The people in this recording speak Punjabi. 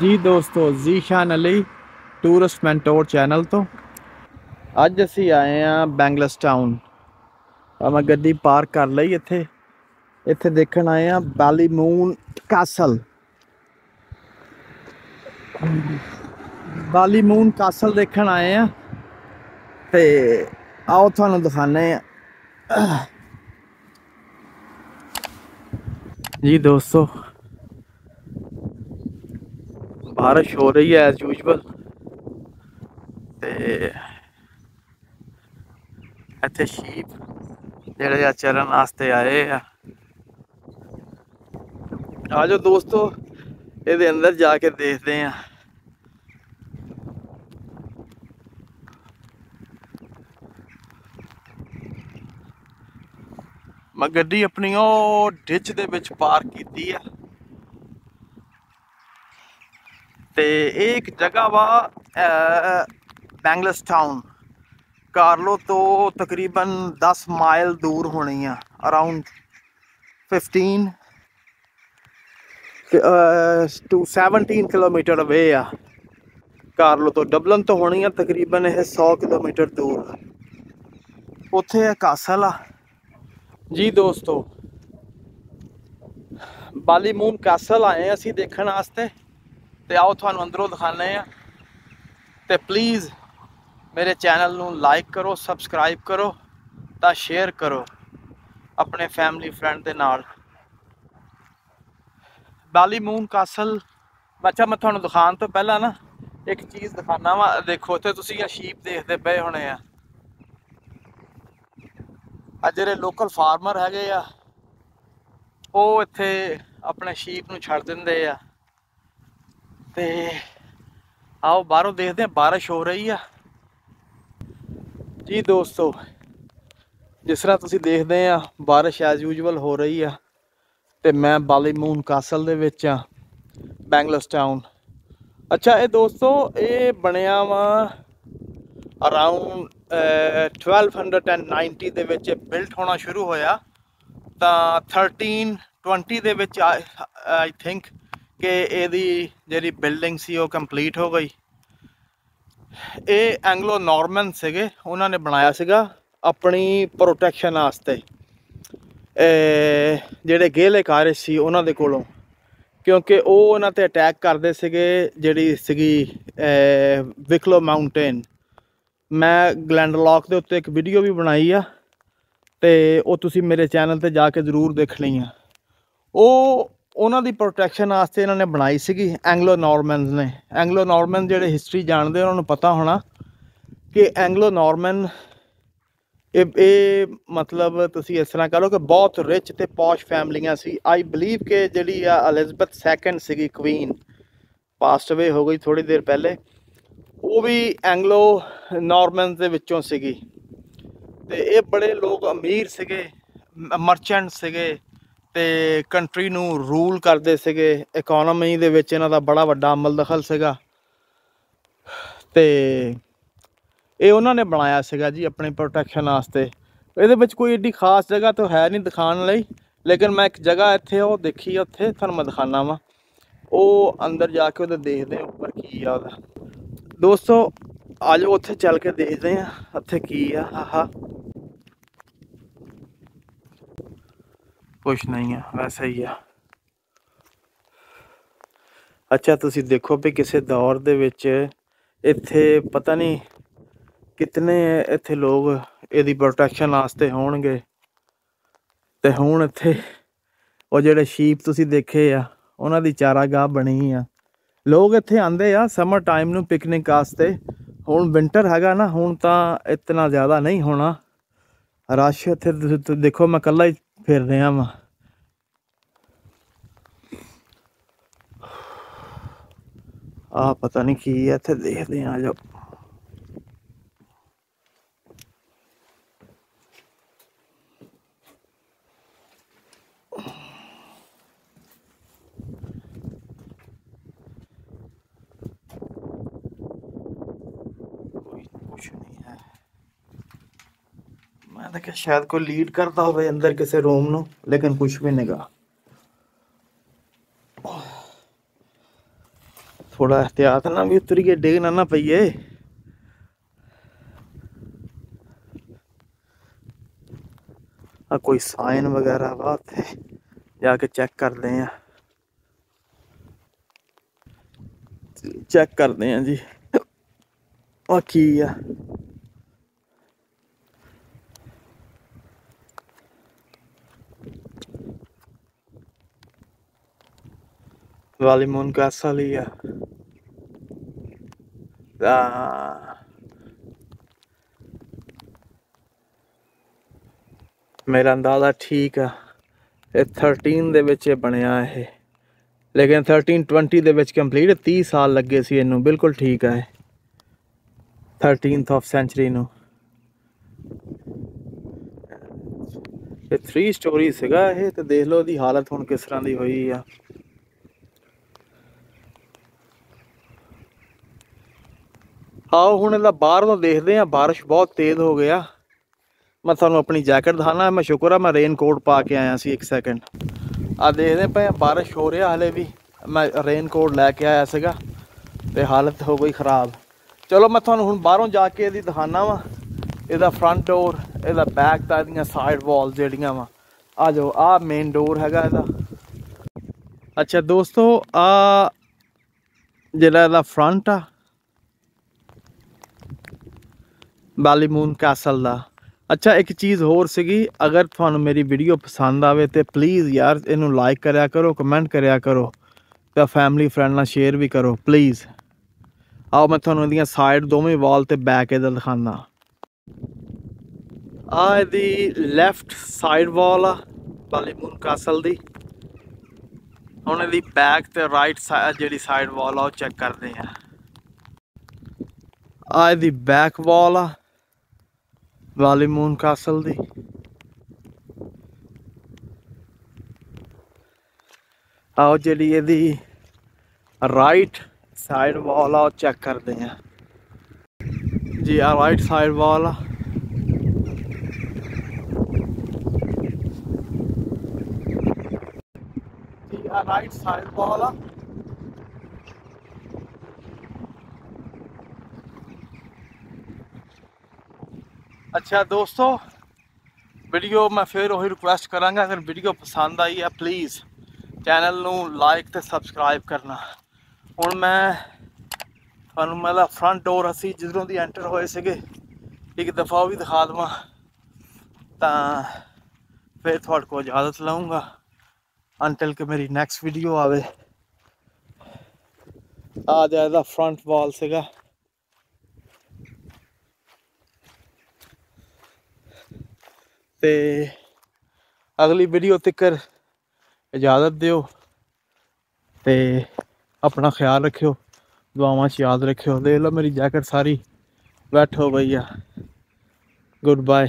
ਜੀ ਦੋਸਤੋ Zeeshan Ali tourist mentor channel ਤੋਂ ਅੱਜ ਅਸੀਂ ਆਏ ਆ ਬੈਂਗਲਸ ਟਾਊਨ ਆ ਮੈਂ ਗੱਡੀ ਪਾਰਕ ਕਰ ਲਈ ਇੱਥੇ ਇੱਥੇ ਦੇਖਣ ਆਏ ਆ Ballymoon Castle Ballymoon Castle ਦੇਖਣ ਆਏ ਆ ਤੇ ਆਓ ਤੁਹਾਨੂੰ ਦਿਖਾਣੇ ਆ ਜੀ ਦੋਸਤੋ ਬਾਰਿਸ਼ ਹੋ ਰਹੀ ਹੈ ਐਜ਼ ਯੂਜੂਅਲ ਤੇ ਇੱਥੇ ਸ਼ੀਪ ਜਿਹੜੇ ਆ ਚਰਨ ਵਾਸਤੇ ਆਏ ਆ। ਆਜੋ ਦੋਸਤੋ, ਇਹਦੇ ਅੰਦਰ ਜਾ ਕੇ ਦੇਖਦੇ ਆ ਮੈਂ ਗੱਡੀ ਆਪਣੀ ਉਹ ਡਿੱਚ ਦੇ ਵਿੱਚ ਪਾਰਕ ਕੀਤੀ ਆ। ਤੇ ਇਹ ਇੱਕ ਜਗ੍ਹਾ ਵਾ ਬੈਂਗਲਸ ਟਾਊਨ ਕਾਰਲੋ ਤੋਂ ਤਕਰੀਬਨ 10 ਮਾਈਲ ਦੂਰ ਹੋਣੀ ਆ ਅਰਾਊਂਡ 15 ਟੂ 17 ਕਿਲੋਮੀਟਰ ਅਵੇ ਆ ਕਾਰਲੋ ਤੋਂ ਡਬਲਨ ਤੋਂ ਹੋਣੀ ਆ ਤਕਰੀਬਨ ਇਹ 100 ਕਿਲੋਮੀਟਰ ਦੂਰ ਉੱਥੇ ਆ ਕਾਸਲ ਆ ਜੀ ਦੋਸਤੋ ਬਾਲੀ ਮੂਨ ਕਾਸਲ ਆਏ ਅਸੀਂ ਦੇਖਣ ਵਾਸਤੇ ਤੇ ਆਓ ਤੁਹਾਨੂੰ ਅੰਦਰੋਂ ਦਿਖਾਣੇ ਆ ਤੇ ਪਲੀਜ਼ ਮੇਰੇ ਚੈਨਲ ਨੂੰ ਲਾਈਕ ਕਰੋ ਸਬਸਕ੍ਰਾਈਬ ਕਰੋ, ਤਾਂ ਸ਼ੇਅਰ ਕਰੋ ਆਪਣੇ ਫੈਮਿਲੀ ਫਰੈਂਡ ਦੇ ਨਾਲ। ਬਾਲੀ ਮੂਨ ਕਾਸਲ ਬੱਚਾ, ਮੈਂ ਤੁਹਾਨੂੰ ਦਿਖਾਉਣ ਤੋਂ ਪਹਿਲਾਂ ਨਾ ਇੱਕ ਚੀਜ਼ ਦਿਖਾਣਾ ਵਾ। ਦੇਖੋ ਇੱਥੇ ਤੁਸੀਂ ਆ ਸ਼ੀਪ ਦੇਖਦੇ ਪਏ ਹੋਣੇ ਆ। ਆ ਜਿਹੜੇ ਲੋਕਲ ਫਾਰਮਰ ਹੈਗੇ ਆ, ਉਹ ਇੱਥੇ ਆਪਣੇ ਸ਼ੀਪ ਨੂੰ ਛੱਡ ਦਿੰਦੇ ਆ। ਤੇ ਆਓ ਬਾਹਰੋਂ ਦੇਖਦੇ ਹਾਂ, ਬਾਰਿਸ਼ ਹੋ ਰਹੀ ਆ। ਜੀ ਦੋਸਤੋ, ਜਿਸ ਤਰ੍ਹਾਂ ਤੁਸੀਂ ਦੇਖਦੇ ਆ, ਬਾਰਿਸ਼ ਐਜ਼ ਯੂਜੂਅਲ ਹੋ ਰਹੀ ਆ। ਤੇ ਮੈਂ ਬਾਲੀਮੂਨ ਕਾਸਲ ਦੇ ਵਿੱਚ ਆ, ਬੈਂਗਲਸ ਟਾਊਨ। ਅੱਛਾ, ਇਹ ਦੋਸਤੋ, ਇਹ ਬਣਿਆ ਵਾ ਅਰਾਊਂਡ 1290 ਦੇ ਵਿੱਚ ਬਿਲਟ ਹੋਣਾ ਸ਼ੁਰੂ ਹੋਇਆ। ਤਾਂ 1320 ਦੇ ਵਿੱਚ ਆਈ ਥਿੰਕ ਕਿ ਇਹਦੀ ਜਿਹੜੀ ਬਿਲਡਿੰਗ ਸੀ ਉਹ ਕੰਪਲੀਟ ਹੋ ਗਈ। ਇਹ ਐਂਗਲੋ ਨਾਰਮਨ ਸੀਗੇ, ਉਹਨਾਂ ਨੇ ਬਣਾਇਆ ਸੀਗਾ ਆਪਣੀ ਪ੍ਰੋਟੈਕਸ਼ਨ ਵਾਸਤੇ। ਜਿਹੜੇ ਗੇਲੇ ਕਾਰੇ ਸੀ ਉਹਨਾਂ ਦੇ ਕੋਲੋਂ, ਕਿਉਂਕਿ ਉਹ ਉਹਨਾਂ ਤੇ ਅਟੈਕ ਕਰਦੇ ਸੀਗੇ, ਜਿਹੜੀ ਸੀਗੀ ਵਿਕਲੋ ਮਾਊਂਟੇਨ। ਮੈਂ ਗਲੈਂਡਲੌਕ ਦੇ ਉੱਤੇ ਇੱਕ ਵੀਡੀਓ ਵੀ ਬਣਾਈ ਆ, ਤੇ ਉਹ ਤੁਸੀਂ ਮੇਰੇ ਚੈਨਲ ਤੇ ਜਾ ਕੇ ਜ਼ਰੂਰ ਦੇਖਣੀ ਆ। ਉਹ ਉਹਨਾਂ ਦੀ ਪ੍ਰੋਟੈਕਸ਼ਨ ਵਾਸਤੇ ਇਹਨਾਂ ਨੇ ਬਣਾਈ ਸੀਗੀ ਐਂਗਲੋ ਨਾਰਮਨਸ ਨੇ। ਐਂਗਲੋ ਨਾਰਮਨ ਜਿਹੜੇ ਹਿਸਟਰੀ ਜਾਣਦੇ ਉਹਨਾਂ ਨੂੰ ਪਤਾ ਹੋਣਾ ਕਿ ਐਂਗਲੋ ਨਾਰਮਨ ਇਹ ਇਹ ਮਤਲਬ ਤੁਸੀਂ ਇਸ ਤਰ੍ਹਾਂ ਕਹ ਲਓ ਕਿ ਬਹੁਤ ਰਿਚ ਤੇ ਪੌਸ਼ ਫੈਮਲੀਆਂ ਸੀ। ਆਈ ਬਲੀਵ ਕਿ ਜਿਹੜੀ ਆ ਐਲਿਜ਼ਬeth ਸੈਕੰਡ ਸੀਗੀ ਕੁਈਨ ਪਾਸਟ ਅਵੇ ਹੋ ਗਈ ਥੋੜੀ ਦੇਰ ਪਹਿਲੇ। ਉਹ ਵੀ ਐਂਗਲੋ ਨਾਰਮਨਸ ਦੇ ਵਿੱਚੋਂ ਸੀਗੀ। ਤੇ ਇਹ ਬੜੇ ਲੋਕ ਅਮੀਰ ਸੀਗੇ ਮਰਚੈਂਟ ਸੀਗੇ। ਤੇ ਕੰਟਰੀ ਨੂੰ ਰੂਲ ਕਰਦੇ ਸੀਗੇ ਇਕਨੋਮੀ ਦੇ ਵਿੱਚ ਇਹਨਾਂ ਦਾ ਬੜਾ ਵੱਡਾ ਅਮਲ ਦਖਲ ਸੀਗਾ। ਤੇ ਇਹ ਉਹਨਾਂ ਨੇ ਬਣਾਇਆ ਸੀਗਾ ਜੀ ਆਪਣੀ ਪ੍ਰੋਟੈਕਸ਼ਨ ਵਾਸਤੇ। ਇਹਦੇ ਵਿੱਚ ਕੋਈ ਏਡੀ ਖਾਸ ਜਗ੍ਹਾ ਤਾਂ ਹੈ ਨਹੀਂ ਦਿਖਾਉਣ ਲਈ, ਲੇਕਿਨ ਮੈਂ ਇੱਕ ਜਗ੍ਹਾ ਇੱਥੇ ਉਹ ਦੇਖੀ, ਉੱਥੇ ਤੁਹਾਨੂੰ ਮੈਂ ਦਿਖਾਣਾ ਵਾ। ਉਹ ਅੰਦਰ ਜਾ ਕੇ ਉਹਦੇ ਦੇਖਦੇ ਉੱਪਰ ਕੀ ਆ ਉਹਦਾ। ਦੋਸਤੋ, ਆਜੋ ਉੱਥੇ ਚੱਲ ਕੇ ਦੇਖਦੇ ਆ ਉੱਥੇ ਕੀ ਆ, ਆਹਾ। ਕੁਛ ਨਹੀਂ ਆ ਵੈਸੇ ਹੀ ਆ। ਅੱਛਾ, ਤੁਸੀਂ ਦੇਖੋ ਵੀ ਕਿਸੇ ਦੌਰ ਦੇ ਵਿੱਚ ਇੱਥੇ ਪਤਾ ਨਹੀਂ ਕਿਤਨੇ ਇੱਥੇ ਲੋਕ ਇਹਦੀ ਪ੍ਰੋਟੈਕਸ਼ਨ ਵਾਸਤੇ ਹੋਣਗੇ। ਤੇ ਹੁਣ ਇੱਥੇ ਉਹ ਜਿਹੜੇ ਸ਼ੀਪ ਤੁਸੀਂ ਦੇਖੇ ਆ, ਉਹਨਾਂ ਦੀ ਚਾਰਾਗਾਹ ਬਣੀ ਆ। ਲੋਕ ਇੱਥੇ ਆਂਦੇ ਆ ਸਮਰ ਟਾਈਮ ਨੂੰ ਪਿਕਨਿਕ ਵਾਸਤੇ। ਹੁਣ ਵਿంటర్ ਹੈਗਾ ਨਾ, ਹੁਣ ਤਾਂ ਇਤਨਾ ਜ਼ਿਆਦਾ ਨਹੀਂ ਹੋਣਾ। ਰਸ਼ ਇੱਥੇ ਦੇਖੋ, ਮੈਂ ਕੱਲਾ ਹੀ ਫਿਰ ਰਿਹਾ ਵਾਂ। ਆ ਪਤਾ ਨਹੀਂ ਕੀ ਹੈ ਇੱਥੇ ਦੇਖਦੇ ਆ ਜੋ ਕੁਛ ਨਹੀਂ ਹੈ ਮੈਂ ਤਾਂ ਕਿ ਸ਼ਾਇਦ ਕੋਈ ਲੀਡ ਕਰਦਾ ਹੋਵੇ ਅੰਦਰ ਕਿਸੇ ਰੂਮ ਨੂੰ ਲੇਕਿਨ ਕੁਝ ਵੀ ਨਹੀਂਗਾ ਥੋੜਾ ਇhtiyat ਨਾਲ ਵੀ ਉਤਰੀਏ ਡਿੱਗ ਨਾ ਨਾ ਪਈਏ ਆ ਕੋਈ ਸਾਈਨ ਵਗੈਰਾ ਵਾ ਉੱਥੇ ਜਾ ਕੇ ਚੈੱਕ ਕਰਦੇ ਆ ਚੈੱਕ ਕਰਦੇ ਆ ਜੀ ਆ ਕੀ ਆ Valimun Gasalia. Ah. ਮੇਰਾ ਅੰਦਾਜ਼ਾ ਠੀਕ ਆ ਇਹ 13 ਦੇ ਵਿੱਚ ਇਹ ਬਣਿਆ ਇਹ ਲੇਕਿਨ 13 20 ਦੇ ਵਿੱਚ ਕੰਪਲੀਟ 30 ਸਾਲ ਲੱਗੇ ਸੀ ਇਹਨੂੰ ਬਿਲਕੁਲ ਠੀਕ ਆ ਇਹ 13th ਆਫ ਸੈਂਚੁਰੀ ਨੂੰ ਇਹ 3 ਸਟੋਰੀ ਸੀਗਾ ਇਹ ਤੇ ਦੇਖ ਲਓ ਉਹਦੀ ਹਾਲਤ ਹੁਣ ਕਿਸ ਤਰ੍ਹਾਂ ਦੀ ਹੋਈ ਆ ਆਓ ਹੁਣ ਇਹਦਾ ਬਾਹਰੋਂ ਦੇਖਦੇ ਆ ਬਾਰਿਸ਼ ਬਹੁਤ ਤੇਜ਼ ਹੋ ਗਿਆ। ਮੈਂ ਤੁਹਾਨੂੰ ਆਪਣੀ ਜੈਕਟ ਦਿਖਾਣਾ ਮੈਂ ਸ਼ੁਕਰ ਆ, ਮੈਂ ਰੇਨ ਕੋਟ ਪਾ ਕੇ ਆਇਆ ਸੀ 1 ਸੈਕਿੰਡ ਆ ਦੇਖਦੇ ਪਏ ਬਾਰਿਸ਼ ਹੋ ਰਿਹਾ ਹਲੇ ਵੀ। ਮੈਂ ਰੇਨ ਕੋਟ ਲੈ ਕੇ ਆਇਆ ਸੀਗਾ ਤੇ ਹਾਲਤ ਹੋ ਗਈ ਖਰਾਬ। ਚਲੋ ਮੈਂ ਤੁਹਾਨੂੰ ਹੁਣ ਬਾਹਰੋਂ ਜਾ ਕੇ ਇਹਦੀ ਦਿਖਾਣਾ ਵਾ। ਇਹਦਾ ਫਰੰਟ ਡੋਰ ਇਹਦਾ ਬੈਕ ਤਾਂ ਇਹਦੀਆਂ ਸਾਈਡ ਵਾਲ ਜਿਹੜੀਆਂ ਵਾ। ਆ ਜਾਓ ਆ ਮੇਨ ਡੋਰ ਹੈਗਾ ਇਹਦਾ। ਅੱਛਾ ਦੋਸਤੋ ਆ ਜਿਹੜਾ ਇਹਦਾ ਫਰੰਟ ਆ ਬਾਲੀਮੂਨ ਕੈਸਲ ਦਾ। ਅੱਛਾ, ਇੱਕ ਚੀਜ਼ ਹੋਰ ਸੀਗੀ, ਅਗਰ ਤੁਹਾਨੂੰ ਮੇਰੀ ਵੀਡੀਓ ਪਸੰਦ ਆਵੇ ਤੇ ਪਲੀਜ਼ ਯਾਰ ਇਹਨੂੰ ਲਾਈਕ ਕਰਿਆ ਕਰੋ ਕਮੈਂਟ ਕਰਿਆ ਕਰੋ ਤੇ ਫੈਮਿਲੀ ਫਰੈਂਡ ਨਾਲ ਸ਼ੇਅਰ ਵੀ ਕਰੋ ਪਲੀਜ਼ ਆਓ, ਮੈਂ ਤੁਹਾਨੂੰ ਇਹਦੀਆਂ ਸਾਈਡ ਦੋਵੇਂ ਵਾਲ ਤੇ ਬੈਕ ਇਹਦਾ ਦਿਖਾਣਾ ਆ ਇਹਦੀ ਲੈਫਟ ਸਾਈਡ ਵਾਲ ਆ, ਬਾਲੀਮੂਨ ਕੈਸਲ ਦੀ। ਹੁਣ ਇਹਦੀ ਬੈਕ ਤੇ ਰਾਈਟ ਸਾਈਡ ਜਿਹੜੀ ਸਾਈਡ ਵਾਲ ਆ, ਉਹ ਚੈੱਕ ਕਰਦੇ ਆ। ਆ ਇਹਦੀ ਬੈਕ ਵਾਲ ਆ ਵਾਲੀਮੂਨ ਕਾਸਲ ਦੀ ਆਓ ਜਿਹੜੀ ਇਹਦੀ ਰਾਈਟ ਸਾਈਡ ਵਾਲ ਆ, ਉਹ ਚੈੱਕ ਕਰਦੇ ਆ। ਜੀ, ਆ ਰਾਈਟ ਸਾਈਡ ਵਾਲ ਆ। ਜੀ, ਆ ਰਾਈਟ ਸਾਈਡ ਵਾਲ ਆ। ਅੱਛਾ ਦੋਸਤੋ ਵੀਡੀਓ ਮੈਂ ਫੇਰ ਉਹੀ ਰਿਕੁਐਸਟ ਕਰਾਂਗਾ, ਅਗਰ ਵੀਡੀਓ ਪਸੰਦ ਆਈ ਹੈ ਪਲੀਜ਼ ਚੈਨਲ ਨੂੰ ਲਾਈਕ ਤੇ ਸਬਸਕ੍ਰਾਈਬ ਕਰਨਾ। ਹੁਣ ਮੈਂ ਤੁਹਾਨੂੰ ਮੇਰਾ ਫਰੰਟ ਡੋਰ ਅਸੀਂ ਜਿੱਧਰੋਂ ਦੀ ਐਂਟਰ ਹੋਏ ਸੀਗੇ, ਇੱਕ ਦਫਾ ਉਹ ਵੀ ਦਿਖਾ ਦਵਾਂ। ਤਾਂ ਫਿਰ ਤੁਹਾਡੇ ਕੋਲ ਇਜਾਜ਼ਤ ਲਵਾਂਗਾ ਅੰਟਲ ਕਿ ਮੇਰੀ ਨੈਕਸਟ ਵੀਡੀਓ ਆਵੇ। ਆ ਜਾ ਫਰੰਟ ਵਾਲ ਸੀਗਾ। ਤੇ ਅਗਲੀ ਵੀਡੀਓ ਤੱਕ ਇਜਾਜ਼ਤ ਦਿਓ ਤੇ ਆਪਣਾ ਖਿਆਲ ਰੱਖਿਓ, ਦੁਆਵਾਂ 'ਚ ਯਾਦ ਰੱਖਿਓ। ਦੇਖ ਲਓ ਮੇਰੀ ਜੈਕਟ ਸਾਰੀ ਵੈਟ ਹੋ ਗਈ ਆ। Good bye